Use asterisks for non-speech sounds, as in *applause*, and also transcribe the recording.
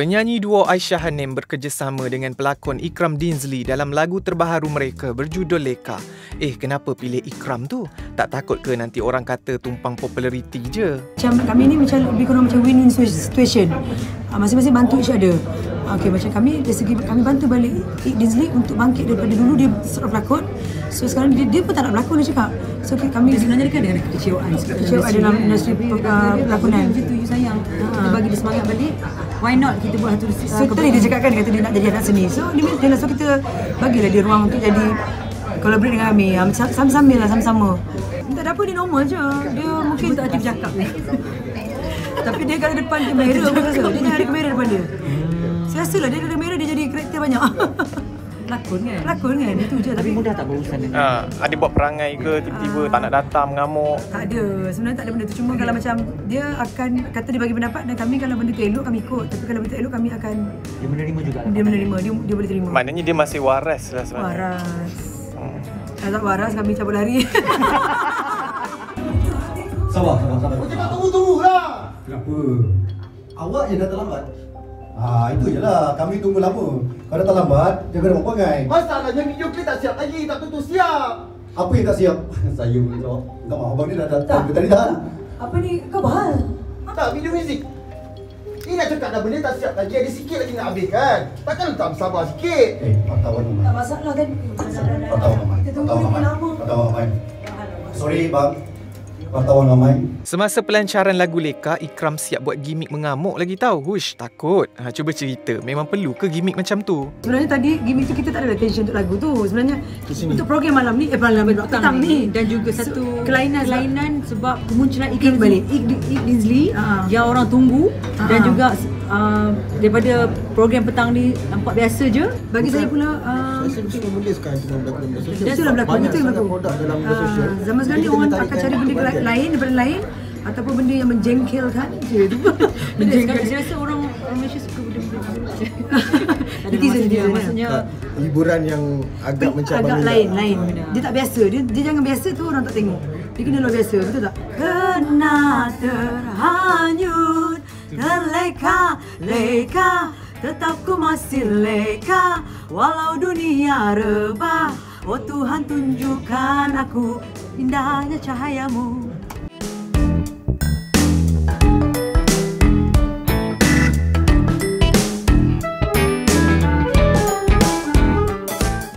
Penyanyi duo Aisyah Hanim bekerjasama dengan pelakon Ikram Dinsley dalam lagu terbaharu mereka berjudul Leka. Eh, kenapa pilih Ikram tu? Tak takut ke nanti orang kata tumpang populariti je? Macam kami ni macam lebih kurang macam win-win situation. Ah, Masing-masing bantu each other. Ah, Okay, macam kami dari segi kami bantu balik Ik Dinsley untuk bangkit daripada dulu dia seorang pelakon. So sekarang dia, dia pun tak nak berlakon dia cakap. So okay, kami Sebenarnya dia kan dengan kekecewaan Kekecewaan dalam industri pe- uh, pelakonan. Macam tu you sayang Kita bagi dia semangat balik Why not kita buat satu So tadi dia cakap kan dia kata dia nak jadi anak seni. So dia dia so kita bagilah dia ruang untuk jadi collaborate dengan kami. Um, sama-sama lah sama-sama. Tak ada apa dia normal je. Dia mungkin tak aktif cakap ni. *laughs* Tapi dia kat depan kamera aku rasa. Dia jangan ada kamera depan dia. Saya rasa lah dia ada kamera dia jadi karakter banyak. *laughs* Lakon kan Pelakon kan itu je Tapi tapi mudah tak berurusan dengan Ha, ada buat perangai ke tiba-tiba tak nak datang mengamuk? tak ada. Sebenarnya tak ada benda tu. Cuma kalau macam dia akan kata dia bagi pendapat dan kami kalau benda tu elok kami ikut. Tapi kalau benda tu elok kami akan Dia menerima juga dia menerima. Dia dia boleh terima. Maknanya dia masih waras lah sebenarnya. Waras. Hmm. Kalau tak waras kami cabut lari. *laughs* Sabar, sabar, sabar. Oh, cakap tunggu-tunggu lah. Kenapa? Awak je dah terlambat. Ah, itu je lah. Kami tunggu lama. Kalau dah terlambat, jaga rumah perangai. Masalahnya video klip tak siap lagi. Tak tentu siap. Apa yang tak siap? *laughs* Saya pun jawab. Tak mahu abang ni dah datang. Tadi dah. Apa ni? Kau bahal? Tak, video muzik. Ini nak cakap dah benda tak siap lagi. Ada sikit lagi nak habis kan? Takkan tak bersabar sikit? Eh, wartawan Tak Umar. masalah kan? Wartawan Umar. Kita tunggu Wartawan lagi Umar. lama. Wartawan Umar. Sorry bang. Wartawan Umar. Semasa pelancaran lagu Leka, Ikram siap buat gimmick mengamuk lagi tahu. Hush, takut. Ha, cuba cerita, memang perlu ke gimmick macam tu? Sebenarnya tadi gimmick tu kita tak ada attention untuk lagu tu. Sebenarnya untuk program malam ni, eh malam petang ni. Dan juga satu kelainan sebab- kelainan sebab kemunculan Ik Ikram balik. Ik, Ik Dinsley Ha. Yang orang tunggu Ha. dan juga uh, daripada program petang ni nampak biasa je. Bagi saya pula uh, Saya rasa semua benda sekarang tengah berlaku dalam media sosial. berlaku, Banyak sangat produk dalam media Ah, sosial. zaman sekarang ni orang kita akan cari benda lain daripada lain ataupun benda yang menjengkelkan je. Tu. *laughs* Benda sekarang saya rasa orang orang Malaysia suka benda-benda macam *laughs* Netizen, maksudnya, netizen, maksudnya hiburan yang agak mencabang agak juga. lain lain dia tak biasa. Dia dia jangan biasa tu orang tak tengok. Dia kena luar biasa betul tak kena terhanyut. Terleka leka tetap ku masih leka. Walau dunia rebah oh Tuhan tunjukkan aku indahnya cahayamu